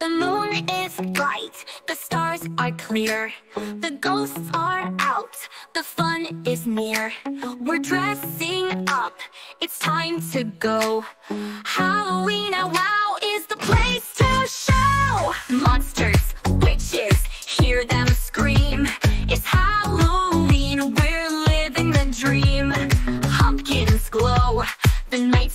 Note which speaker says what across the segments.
Speaker 1: The moon is bright, the stars are clear, the ghosts are out, the fun is near. We're dressing up, it's time to go. Halloween at Wow is the place to show. Monsters, witches, hear them scream. It's Halloween, we're living the dream. Pumpkins glow, the night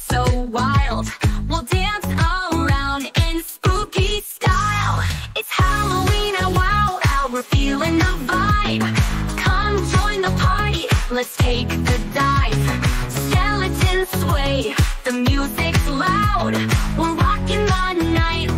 Speaker 1: let's take the dive. Skeletons sway, the music's loud. We're rocking the night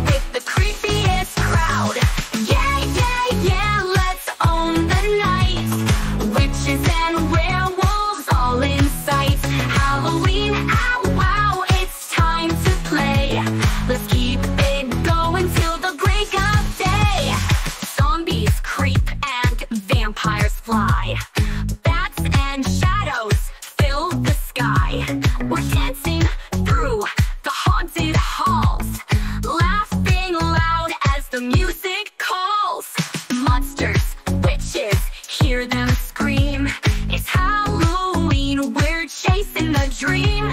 Speaker 1: dream,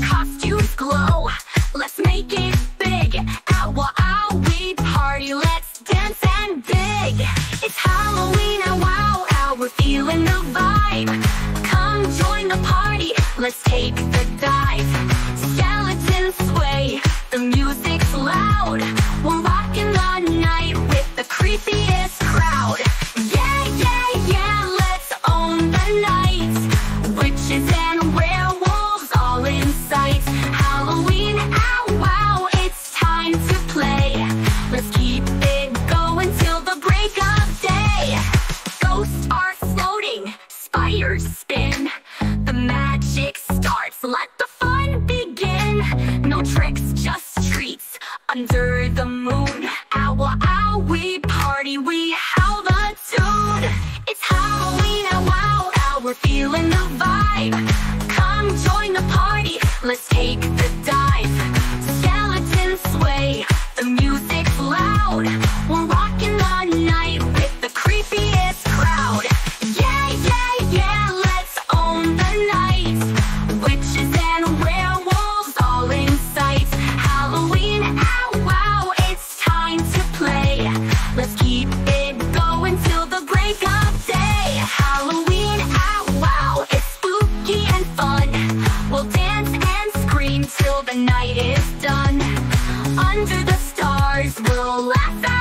Speaker 1: costumes glow. Let's make it big. Ow, ow, we party. Let's dance and dig. It's Halloween, and wow, ow. We're feeling the vibe. Come join the party. Let's take the dive. no tricks, just treats Under the moon. under the stars. We'll laugh